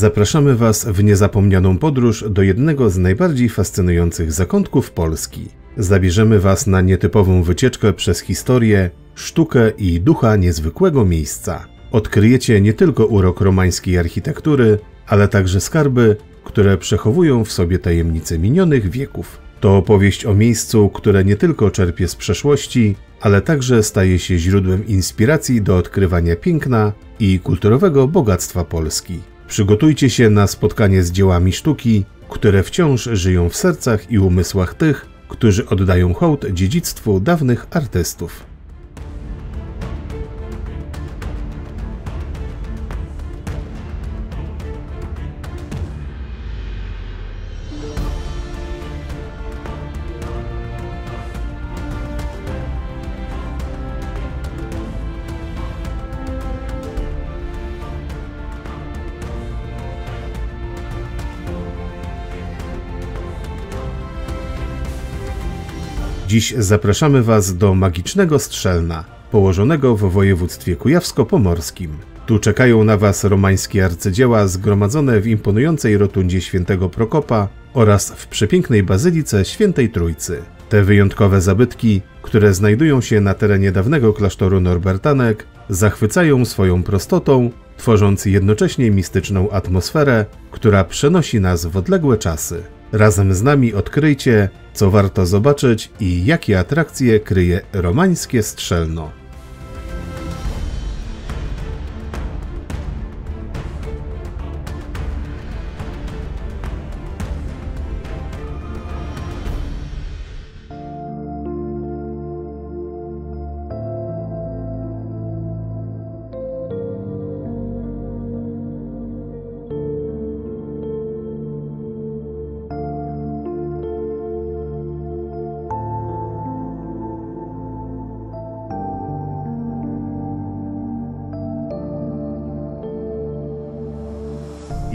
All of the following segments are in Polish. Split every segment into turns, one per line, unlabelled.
Zapraszamy Was w niezapomnianą podróż do jednego z najbardziej fascynujących zakątków Polski. Zabierzemy Was na nietypową wycieczkę przez historię, sztukę i ducha niezwykłego miejsca. Odkryjecie nie tylko urok romańskiej architektury, ale także skarby, które przechowują w sobie tajemnice minionych wieków. To opowieść o miejscu, które nie tylko czerpie z przeszłości, ale także staje się źródłem inspiracji do odkrywania piękna i kulturowego bogactwa Polski. Przygotujcie się na spotkanie z dziełami sztuki, które wciąż żyją w sercach i umysłach tych, którzy oddają hołd dziedzictwu dawnych artystów. Dziś zapraszamy Was do magicznego Strzelna, położonego w województwie kujawsko-pomorskim. Tu czekają na Was romańskie arcydzieła zgromadzone w imponującej rotundzie świętego Prokopa oraz w przepięknej bazylice świętej Trójcy. Te wyjątkowe zabytki, które znajdują się na terenie dawnego klasztoru Norbertanek, zachwycają swoją prostotą, tworząc jednocześnie mistyczną atmosferę, która przenosi nas w odległe czasy. Razem z nami odkryjcie, co warto zobaczyć i jakie atrakcje kryje romańskie Strzelno.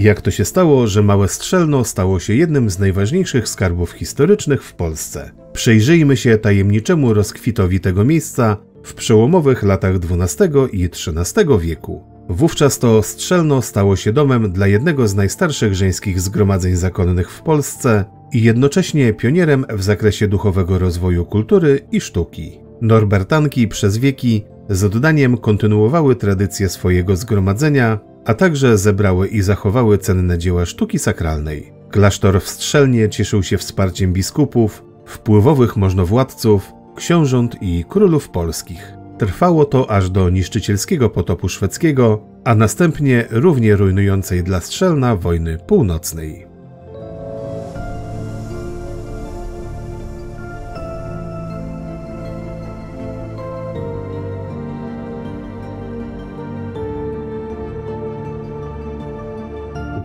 Jak to się stało, że Małe Strzelno stało się jednym z najważniejszych skarbów historycznych w Polsce? Przejrzyjmy się tajemniczemu rozkwitowi tego miejsca w przełomowych latach XII i XIII wieku. Wówczas to Strzelno stało się domem dla jednego z najstarszych żeńskich zgromadzeń zakonnych w Polsce i jednocześnie pionierem w zakresie duchowego rozwoju kultury i sztuki. Norbertanki przez wieki z oddaniem kontynuowały tradycję swojego zgromadzenia, a także zebrały i zachowały cenne dzieła sztuki sakralnej. Klasztor w Strzelnie cieszył się wsparciem biskupów, wpływowych możnowładców, książąt i królów polskich. Trwało to aż do niszczycielskiego potopu szwedzkiego, a następnie równie rujnującej dla Strzelna wojny północnej.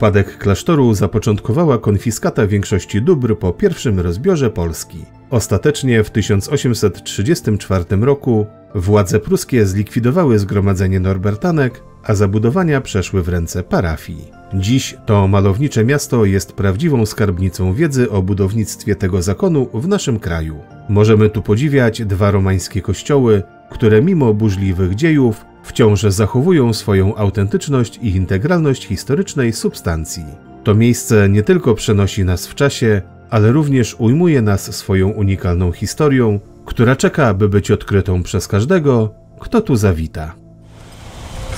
Upadek klasztoru zapoczątkowała konfiskata większości dóbr po pierwszym rozbiorze Polski. Ostatecznie w 1834 roku władze pruskie zlikwidowały zgromadzenie Norbertanek, a zabudowania przeszły w ręce parafii. Dziś to malownicze miasto jest prawdziwą skarbnicą wiedzy o budownictwie tego zakonu w naszym kraju. Możemy tu podziwiać dwa romańskie kościoły, które mimo burzliwych dziejów wciąż zachowują swoją autentyczność i integralność historycznej substancji. To miejsce nie tylko przenosi nas w czasie, ale również ujmuje nas swoją unikalną historią, która czeka, by być odkrytą przez każdego, kto tu zawita.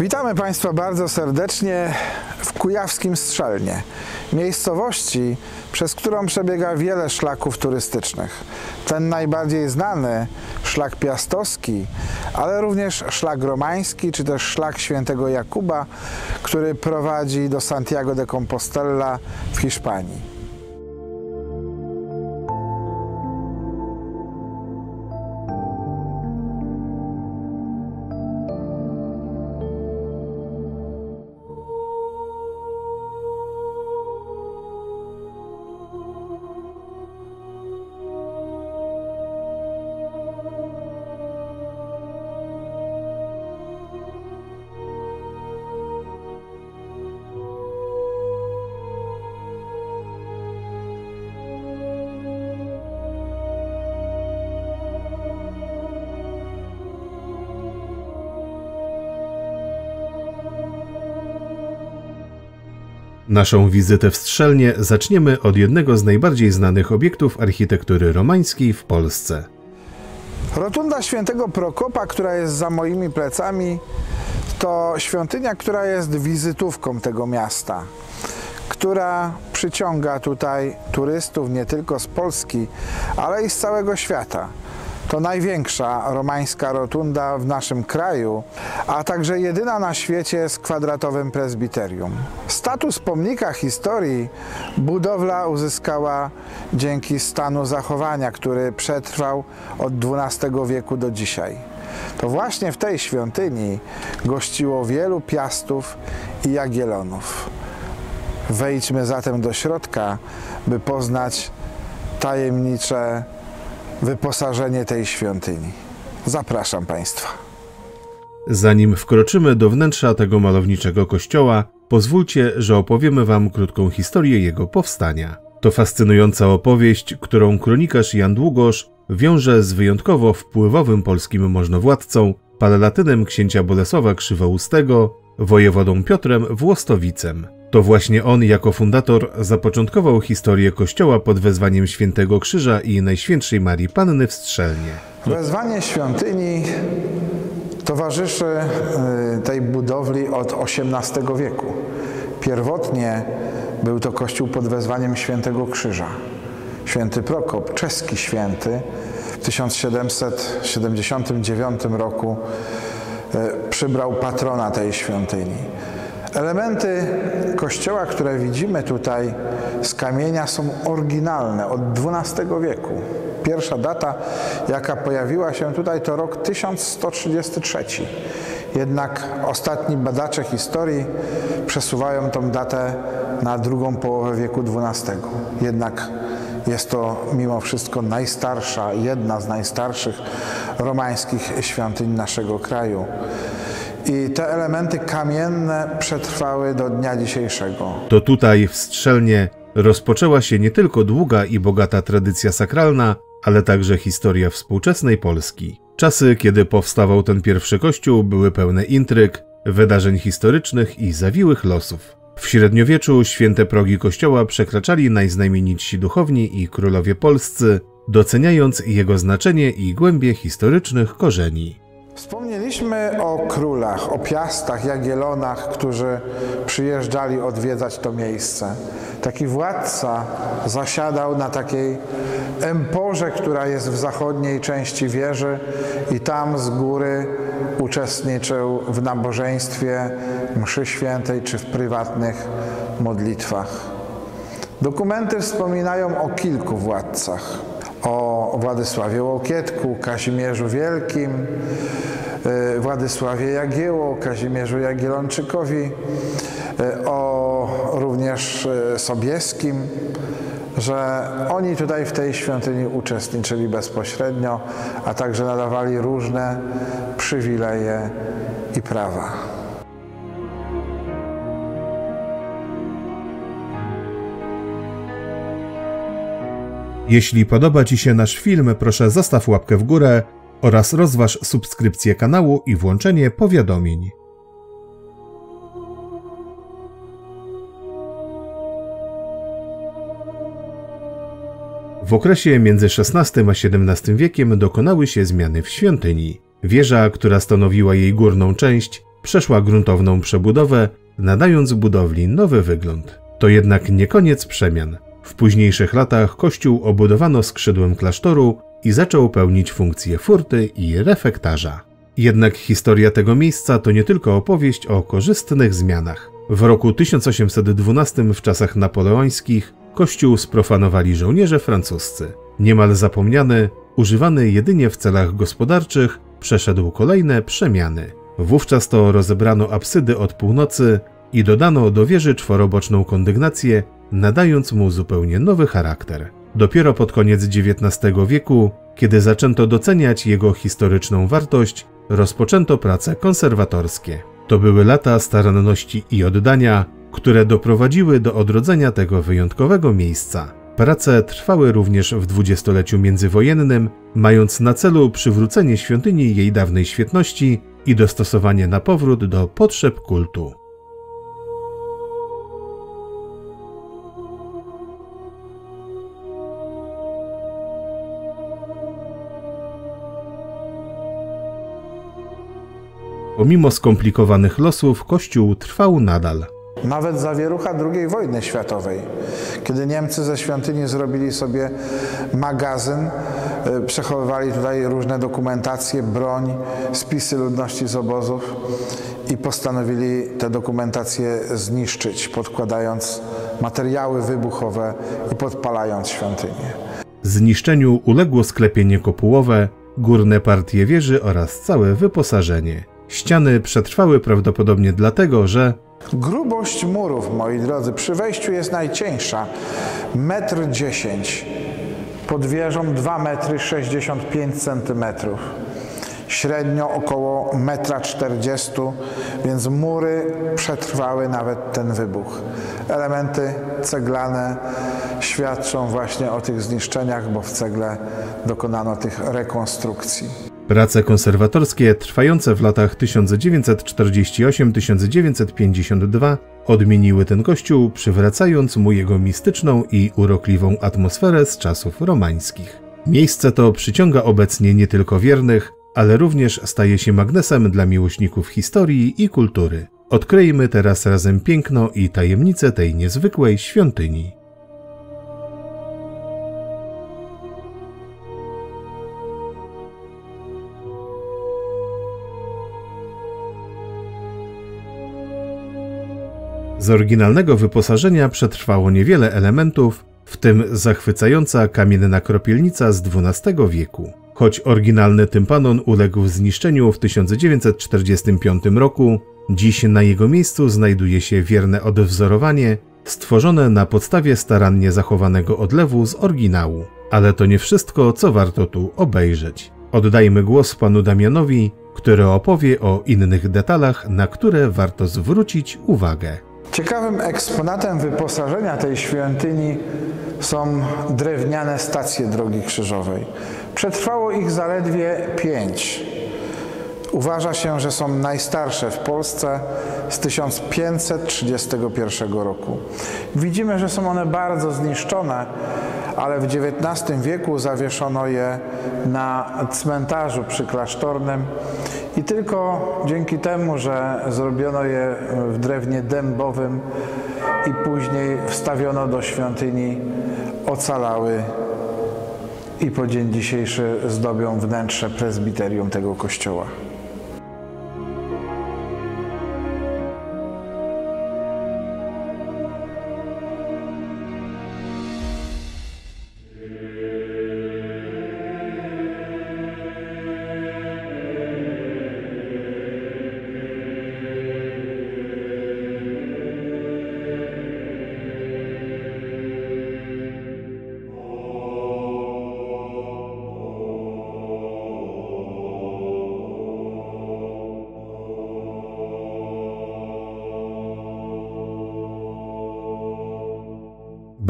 Witamy Państwa bardzo serdecznie w Kujawskim Strzelnie, miejscowości, przez którą przebiega wiele szlaków turystycznych. Ten najbardziej znany, szlak piastowski, ale również szlak romański, czy też szlak świętego Jakuba, który prowadzi do Santiago de Compostela w Hiszpanii.
Naszą wizytę w Strzelnie zaczniemy od jednego z najbardziej znanych obiektów architektury romańskiej w Polsce.
Rotunda Świętego Prokopa, która jest za moimi plecami, to świątynia, która jest wizytówką tego miasta, która przyciąga tutaj turystów nie tylko z Polski, ale i z całego świata. To największa romańska rotunda w naszym kraju, a także jedyna na świecie z kwadratowym prezbiterium. Status pomnika historii budowla uzyskała dzięki stanu zachowania, który przetrwał od XII wieku do dzisiaj. To właśnie w tej świątyni gościło wielu piastów i jagielonów. Wejdźmy zatem do środka, by poznać tajemnicze wyposażenie tej świątyni. Zapraszam Państwa.
Zanim wkroczymy do wnętrza tego malowniczego kościoła, pozwólcie, że opowiemy Wam krótką historię jego powstania. To fascynująca opowieść, którą kronikarz Jan Długosz wiąże z wyjątkowo wpływowym polskim możnowładcą, palelatynem księcia Bolesława Krzywoustego, wojewodą Piotrem Włostowicem. To właśnie on jako fundator zapoczątkował historię kościoła pod wezwaniem Świętego Krzyża i Najświętszej Marii Panny w Strzelnie.
Wezwanie świątyni towarzyszy y, tej budowli od XVIII wieku. Pierwotnie był to kościół pod wezwaniem Świętego Krzyża. Święty Prokop, czeski święty, w 1779 roku y, przybrał patrona tej świątyni. Elementy kościoła, które widzimy tutaj z kamienia są oryginalne od XII wieku. Pierwsza data, jaka pojawiła się tutaj, to rok 1133. Jednak ostatni badacze historii przesuwają tą datę na drugą połowę wieku XII. Jednak jest to mimo wszystko najstarsza, jedna z najstarszych romańskich świątyń naszego kraju. I te elementy kamienne przetrwały do dnia dzisiejszego.
To tutaj, w Strzelnie, rozpoczęła się nie tylko długa i bogata tradycja sakralna, ale także historia współczesnej Polski. Czasy, kiedy powstawał ten pierwszy kościół, były pełne intryg, wydarzeń historycznych i zawiłych losów. W średniowieczu święte progi kościoła przekraczali najznamienitsi duchowni i królowie polscy, doceniając jego znaczenie i głębie historycznych korzeni.
Wspomnieliśmy o królach, o piastach, jagielonach, którzy przyjeżdżali odwiedzać to miejsce. Taki władca zasiadał na takiej emporze, która jest w zachodniej części wieży i tam z góry uczestniczył w nabożeństwie, mszy świętej czy w prywatnych modlitwach. Dokumenty wspominają o kilku władcach o Władysławie Łokietku, Kazimierzu Wielkim, e, Władysławie Jagieło, Kazimierzu Jagielonczykowi, e, o również e, Sobieskim, że oni tutaj w tej świątyni uczestniczyli bezpośrednio, a także nadawali różne przywileje i prawa.
Jeśli podoba Ci się nasz film, proszę zostaw łapkę w górę oraz rozważ subskrypcję kanału i włączenie powiadomień. W okresie między XVI a XVII wiekiem dokonały się zmiany w świątyni. Wieża, która stanowiła jej górną część, przeszła gruntowną przebudowę, nadając budowli nowy wygląd. To jednak nie koniec przemian. W późniejszych latach kościół obudowano skrzydłem klasztoru i zaczął pełnić funkcję furty i refektarza. Jednak historia tego miejsca to nie tylko opowieść o korzystnych zmianach. W roku 1812 w czasach napoleońskich kościół sprofanowali żołnierze francuscy. Niemal zapomniany, używany jedynie w celach gospodarczych, przeszedł kolejne przemiany. Wówczas to rozebrano absydy od północy i dodano do wieży czworoboczną kondygnację nadając mu zupełnie nowy charakter. Dopiero pod koniec XIX wieku, kiedy zaczęto doceniać jego historyczną wartość, rozpoczęto prace konserwatorskie. To były lata staranności i oddania, które doprowadziły do odrodzenia tego wyjątkowego miejsca. Prace trwały również w dwudziestoleciu międzywojennym, mając na celu przywrócenie świątyni jej dawnej świetności i dostosowanie na powrót do potrzeb kultu. Pomimo skomplikowanych losów, kościół trwał nadal.
Nawet zawierucha II wojny światowej, kiedy Niemcy ze świątyni zrobili sobie magazyn, y, przechowywali tutaj różne dokumentacje, broń, spisy ludności z obozów i postanowili te dokumentacje zniszczyć, podkładając materiały wybuchowe i podpalając świątynię.
Zniszczeniu uległo sklepienie kopułowe, górne partie wieży oraz całe wyposażenie. Ściany przetrwały prawdopodobnie dlatego, że
Grubość murów, moi drodzy, przy wejściu jest najcieńsza. Metr 10. Pod wieżą 2 metry 65 centymetrów. Średnio około 1,40 m, więc mury przetrwały nawet ten wybuch. Elementy ceglane świadczą właśnie o tych zniszczeniach, bo w cegle dokonano tych rekonstrukcji.
Prace konserwatorskie trwające w latach 1948-1952 odmieniły ten kościół, przywracając mu jego mistyczną i urokliwą atmosferę z czasów romańskich. Miejsce to przyciąga obecnie nie tylko wiernych, ale również staje się magnesem dla miłośników historii i kultury. Odkryjmy teraz razem piękno i tajemnice tej niezwykłej świątyni. Z oryginalnego wyposażenia przetrwało niewiele elementów, w tym zachwycająca kamienna kropielnica z XII wieku. Choć oryginalny tympanon uległ zniszczeniu w 1945 roku, dziś na jego miejscu znajduje się wierne odwzorowanie stworzone na podstawie starannie zachowanego odlewu z oryginału. Ale to nie wszystko, co warto tu obejrzeć. Oddajmy głos panu Damianowi, który opowie o innych detalach, na które warto zwrócić uwagę.
Ciekawym eksponatem wyposażenia tej świątyni są drewniane stacje drogi krzyżowej. Przetrwało ich zaledwie pięć. Uważa się, że są najstarsze w Polsce z 1531 roku. Widzimy, że są one bardzo zniszczone, ale w XIX wieku zawieszono je na cmentarzu przyklasztornym i tylko dzięki temu, że zrobiono je w drewnie dębowym i później wstawiono do świątyni, ocalały i po dzień dzisiejszy zdobią wnętrze prezbiterium tego kościoła.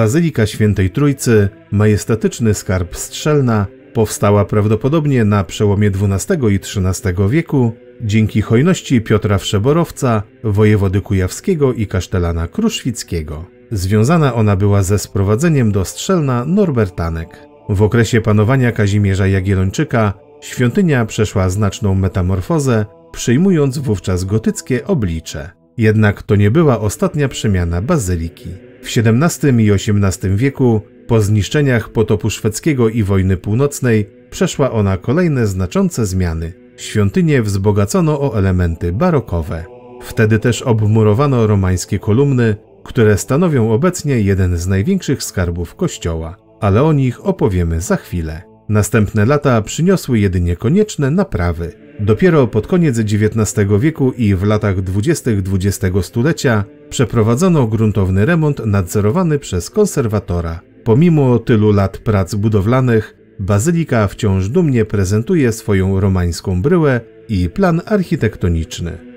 Bazylika Świętej Trójcy, majestatyczny skarb strzelna, powstała prawdopodobnie na przełomie XII i XIII wieku dzięki hojności Piotra Wszeborowca, wojewody kujawskiego i kasztelana kruszwickiego. Związana ona była ze sprowadzeniem do strzelna Norbertanek. W okresie panowania Kazimierza Jagiellończyka świątynia przeszła znaczną metamorfozę, przyjmując wówczas gotyckie oblicze. Jednak to nie była ostatnia przemiana bazyliki. W XVII i XVIII wieku, po zniszczeniach potopu szwedzkiego i wojny północnej, przeszła ona kolejne znaczące zmiany. Świątynię wzbogacono o elementy barokowe. Wtedy też obmurowano romańskie kolumny, które stanowią obecnie jeden z największych skarbów kościoła, ale o nich opowiemy za chwilę. Następne lata przyniosły jedynie konieczne naprawy. Dopiero pod koniec XIX wieku i w latach dwudziestych XX stulecia przeprowadzono gruntowny remont nadzorowany przez konserwatora. Pomimo tylu lat prac budowlanych, bazylika wciąż dumnie prezentuje swoją romańską bryłę i plan architektoniczny.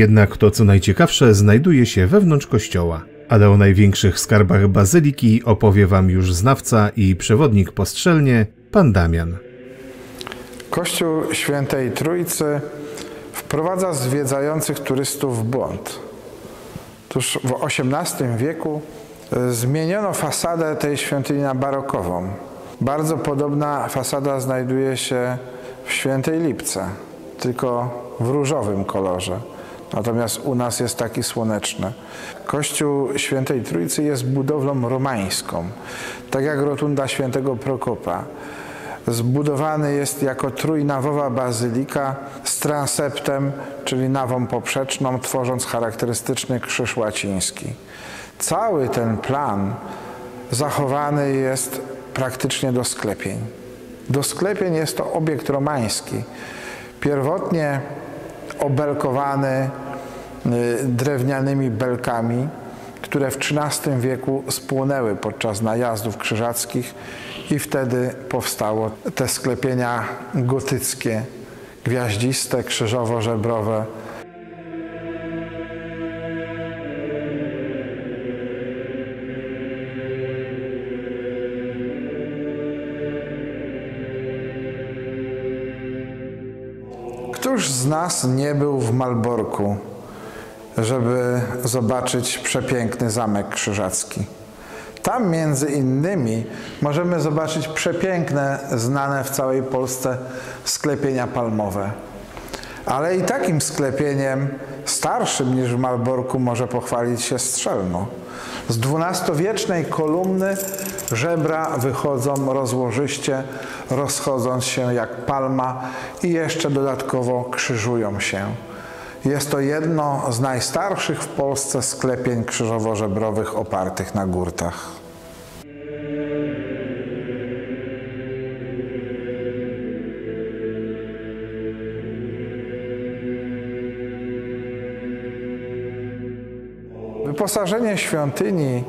Jednak to, co najciekawsze, znajduje się wewnątrz kościoła. Ale o największych skarbach bazyliki opowie Wam już znawca i przewodnik postrzelnie, pan Damian.
Kościół Świętej Trójcy wprowadza zwiedzających turystów w błąd. Otóż w XVIII wieku e, zmieniono fasadę tej świątyni na barokową. Bardzo podobna fasada znajduje się w Świętej Lipce, tylko w różowym kolorze. Natomiast u nas jest taki słoneczny. Kościół Świętej Trójcy jest budowlą romańską, tak jak rotunda Świętego Prokopa. Zbudowany jest jako trójnawowa bazylika z transeptem, czyli nawą poprzeczną, tworząc charakterystyczny krzyż łaciński. Cały ten plan zachowany jest praktycznie do sklepień. Do sklepień jest to obiekt romański. Pierwotnie obelkowany y, drewnianymi belkami, które w XIII wieku spłonęły podczas najazdów krzyżackich i wtedy powstało te sklepienia gotyckie, gwiaździste, krzyżowo-żebrowe. Nas nie był w Malborku, żeby zobaczyć przepiękny zamek krzyżacki? Tam między innymi możemy zobaczyć przepiękne, znane w całej Polsce sklepienia palmowe. Ale i takim sklepieniem starszym niż w Malborku może pochwalić się Strzelno. Z dwunastowiecznej kolumny żebra wychodzą rozłożyście, rozchodząc się jak palma i jeszcze dodatkowo krzyżują się. Jest to jedno z najstarszych w Polsce sklepień krzyżowo-żebrowych opartych na górtach. Wyposażenie świątyni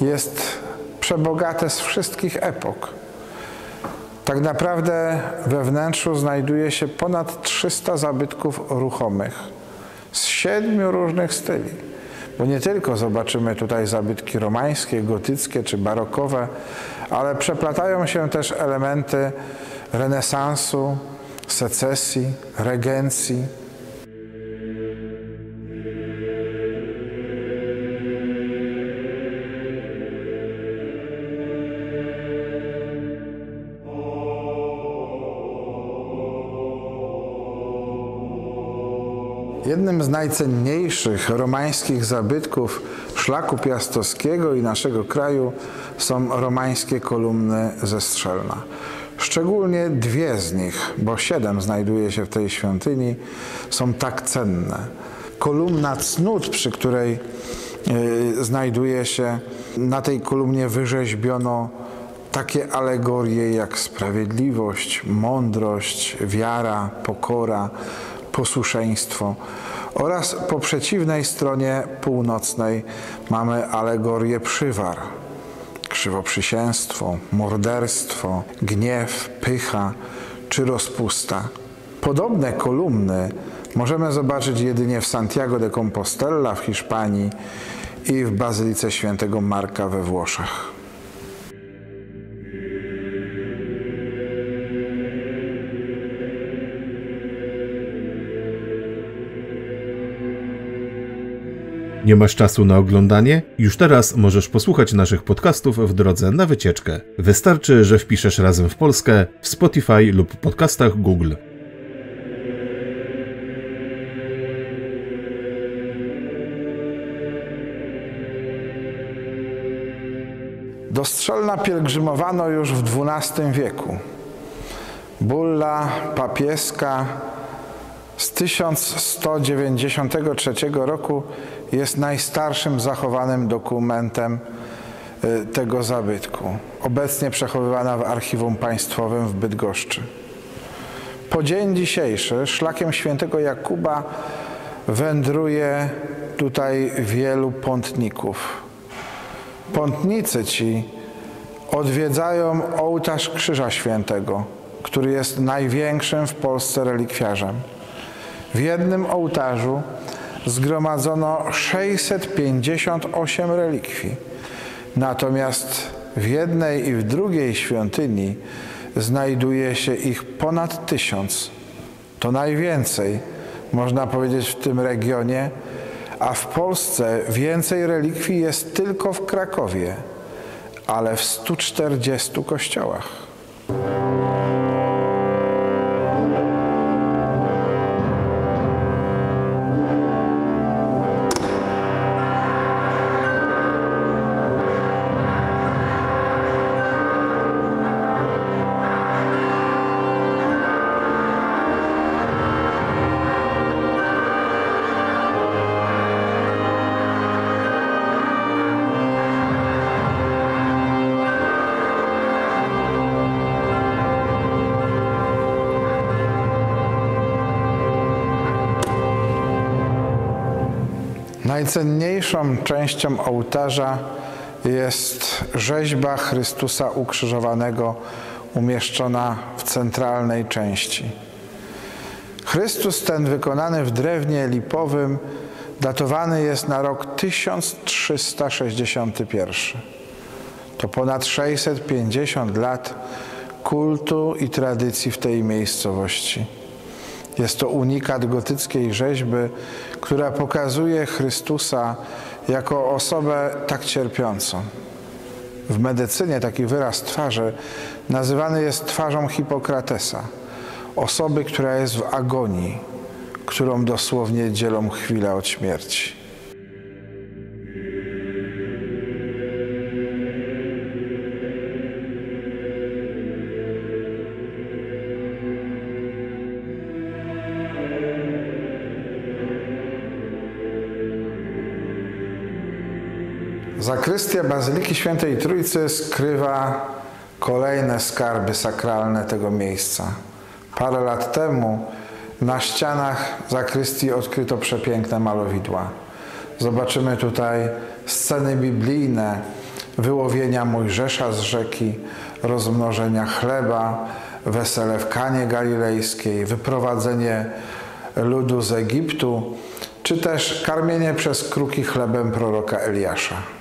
jest przebogate z wszystkich epok. Tak naprawdę we wnętrzu znajduje się ponad 300 zabytków ruchomych z siedmiu różnych styli. Bo nie tylko zobaczymy tutaj zabytki romańskie, gotyckie czy barokowe, ale przeplatają się też elementy renesansu, secesji, regencji, najcenniejszych romańskich zabytków szlaku piastowskiego i naszego kraju są romańskie kolumny ze Strzelna. Szczególnie dwie z nich, bo siedem znajduje się w tej świątyni, są tak cenne. Kolumna cnót, przy której yy, znajduje się, na tej kolumnie wyrzeźbiono takie alegorie jak sprawiedliwość, mądrość, wiara, pokora, posłuszeństwo. Oraz po przeciwnej stronie północnej mamy alegorię przywar, krzywoprzysięstwo, morderstwo, gniew, pycha czy rozpusta. Podobne kolumny możemy zobaczyć jedynie w Santiago de Compostela w Hiszpanii i w Bazylice Świętego Marka we Włoszech.
Nie masz czasu na oglądanie? Już teraz możesz posłuchać naszych podcastów w drodze na wycieczkę. Wystarczy, że wpiszesz razem w Polskę w Spotify lub podcastach Google.
Do Strzelna pielgrzymowano już w XII wieku. Bulla papieska z 1193 roku jest najstarszym zachowanym dokumentem y, tego zabytku, obecnie przechowywana w Archiwum Państwowym w Bydgoszczy. Po dzień dzisiejszy szlakiem świętego Jakuba wędruje tutaj wielu pątników. Pątnicy ci odwiedzają ołtarz Krzyża Świętego, który jest największym w Polsce relikwiarzem. W jednym ołtarzu zgromadzono 658 relikwii. Natomiast w jednej i w drugiej świątyni znajduje się ich ponad tysiąc. To najwięcej można powiedzieć, w tym regionie, a w Polsce więcej relikwii jest tylko w Krakowie, ale w 140 kościołach. Najcenniejszą częścią ołtarza jest rzeźba Chrystusa ukrzyżowanego umieszczona w centralnej części. Chrystus ten wykonany w drewnie lipowym datowany jest na rok 1361. To ponad 650 lat kultu i tradycji w tej miejscowości. Jest to unikat gotyckiej rzeźby, która pokazuje Chrystusa jako osobę tak cierpiącą. W medycynie taki wyraz twarzy nazywany jest twarzą Hipokratesa, osoby, która jest w agonii, którą dosłownie dzielą chwilę od śmierci. Zakrystia Bazyliki Świętej Trójcy skrywa kolejne skarby sakralne tego miejsca. Parę lat temu na ścianach zakrystii odkryto przepiękne malowidła. Zobaczymy tutaj sceny biblijne, wyłowienia Mojżesza z rzeki, rozmnożenia chleba, wesele w Kanie Galilejskiej, wyprowadzenie ludu z Egiptu, czy też karmienie przez kruki chlebem proroka Eliasza.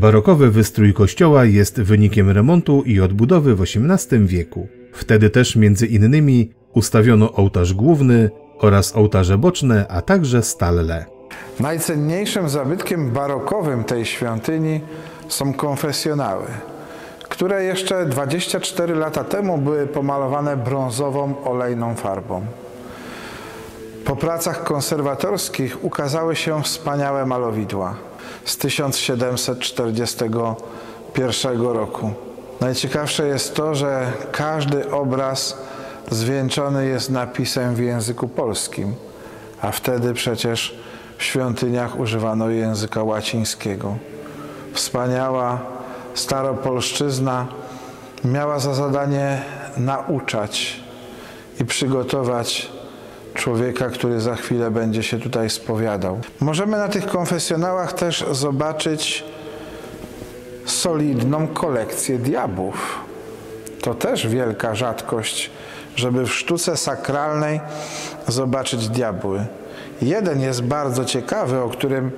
Barokowy wystrój kościoła jest wynikiem remontu i odbudowy w XVIII wieku. Wtedy też między innymi ustawiono ołtarz główny oraz ołtarze boczne, a także stalle.
Najcenniejszym zabytkiem barokowym tej świątyni są konfesjonały, które jeszcze 24 lata temu były pomalowane brązową olejną farbą. Po pracach konserwatorskich ukazały się wspaniałe malowidła z 1741 roku. Najciekawsze jest to, że każdy obraz zwieńczony jest napisem w języku polskim, a wtedy przecież w świątyniach używano języka łacińskiego. Wspaniała staropolszczyzna miała za zadanie nauczać i przygotować człowieka, który za chwilę będzie się tutaj spowiadał. Możemy na tych konfesjonałach też zobaczyć solidną kolekcję diabłów. To też wielka rzadkość, żeby w sztuce sakralnej zobaczyć diabły. Jeden jest bardzo ciekawy, o którym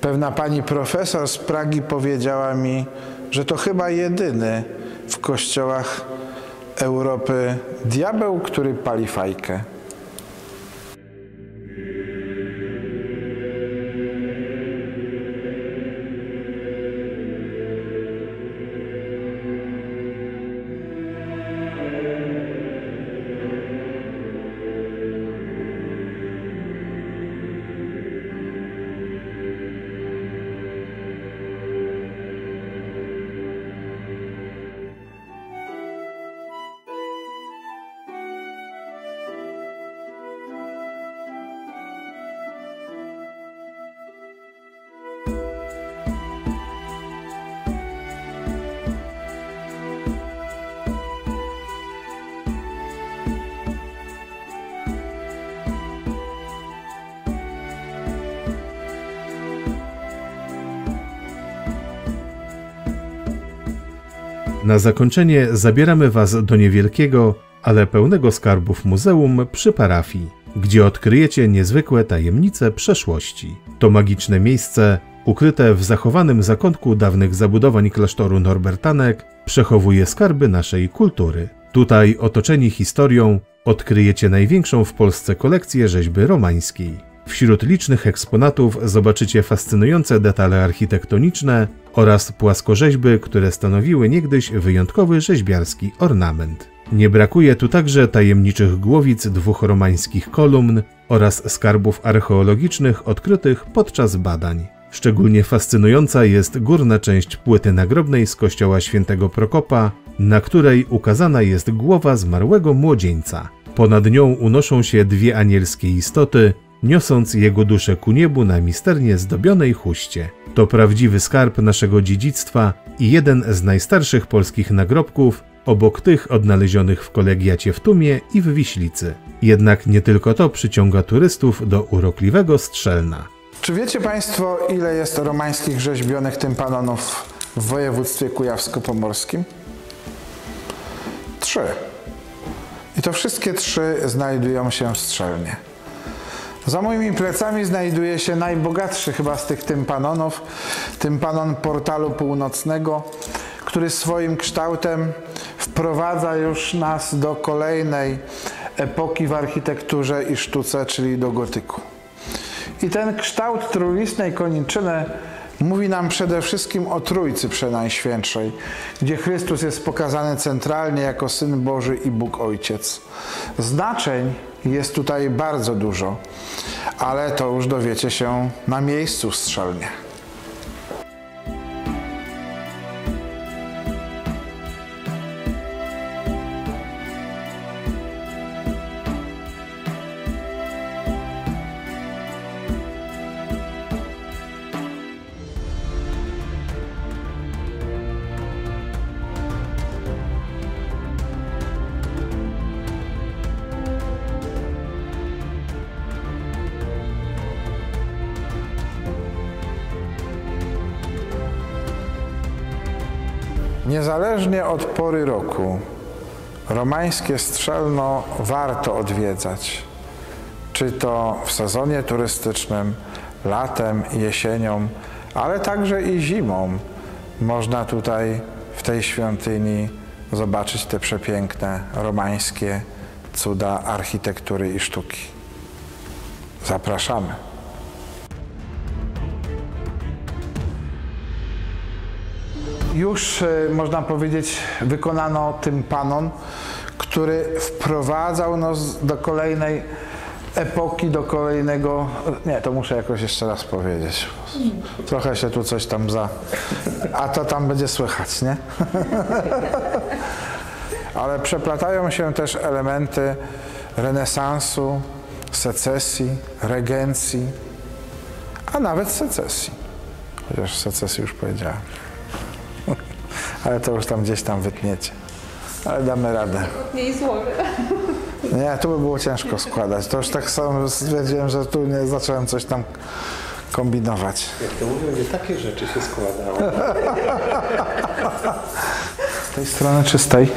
pewna pani profesor z Pragi powiedziała mi, że to chyba jedyny w kościołach Europy diabeł, który pali fajkę.
Na zakończenie zabieramy Was do niewielkiego, ale pełnego skarbów muzeum przy parafii. gdzie odkryjecie niezwykłe tajemnice przeszłości. To magiczne miejsce, ukryte w zachowanym zakątku dawnych zabudowań klasztoru Norbertanek, przechowuje skarby naszej kultury. Tutaj, otoczeni historią, odkryjecie największą w Polsce kolekcję rzeźby romańskiej. Wśród licznych eksponatów zobaczycie fascynujące detale architektoniczne oraz płaskorzeźby, które stanowiły niegdyś wyjątkowy rzeźbiarski ornament. Nie brakuje tu także tajemniczych głowic dwóch romańskich kolumn oraz skarbów archeologicznych odkrytych podczas badań. Szczególnie fascynująca jest górna część płyty nagrobnej z kościoła świętego Prokopa, na której ukazana jest głowa zmarłego młodzieńca. Ponad nią unoszą się dwie anielskie istoty, niosąc jego duszę ku niebu na misternie zdobionej chuście. To prawdziwy skarb naszego dziedzictwa i jeden z najstarszych polskich nagrobków, obok tych odnalezionych w kolegiacie w Tumie i w Wiślicy. Jednak nie tylko to przyciąga turystów do urokliwego Strzelna.
Czy wiecie Państwo, ile jest romańskich rzeźbionych tympanonów w województwie kujawsko-pomorskim? Trzy. I to wszystkie trzy znajdują się w Strzelnie. Za moimi plecami znajduje się najbogatszy chyba z tych tympanonów, tympanon portalu północnego, który swoim kształtem wprowadza już nas do kolejnej epoki w architekturze i sztuce, czyli do gotyku. I ten kształt trójlistnej koniczyny mówi nam przede wszystkim o Trójcy Przenajświętszej, gdzie Chrystus jest pokazany centralnie jako Syn Boży i Bóg Ojciec. Znaczeń jest tutaj bardzo dużo, ale to już dowiecie się na miejscu strzelnie. Niezależnie od pory roku, romańskie strzelno warto odwiedzać. Czy to w sezonie turystycznym, latem, jesienią, ale także i zimą. Można tutaj w tej świątyni zobaczyć te przepiękne romańskie cuda architektury i sztuki. Zapraszamy. Już e, można powiedzieć wykonano tympanon, który wprowadzał nas do kolejnej epoki, do kolejnego... Nie, to muszę jakoś jeszcze raz powiedzieć. Trochę się tu coś tam za... A to tam będzie słychać, nie? Ale przeplatają się też elementy renesansu, secesji, regencji, a nawet secesji. Chociaż secesji już powiedziałem ale to już tam gdzieś tam wytniecie. Ale damy radę.
Nie złowy.
Nie, tu by było ciężko składać. To już tak samo stwierdziłem, że tu nie zacząłem coś tam kombinować.
Jak to mówią, nie takie rzeczy się składało.
Z tej strony czy z tej?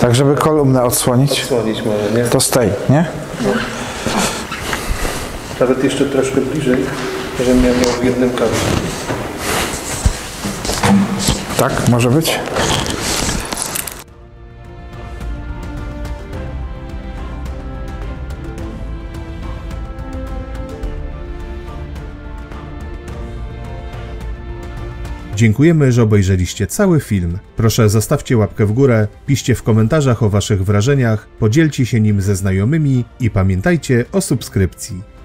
Tak, żeby kolumnę odsłonić.
Odsłonić może, nie?
To z tej, nie?
Nawet jeszcze troszkę bliżej, żebym ja miał w jednym kadrze.
Tak, może być?
Dziękujemy, że obejrzeliście cały film. Proszę zostawcie łapkę w górę, piszcie w komentarzach o waszych wrażeniach, podzielcie się nim ze znajomymi i pamiętajcie o subskrypcji.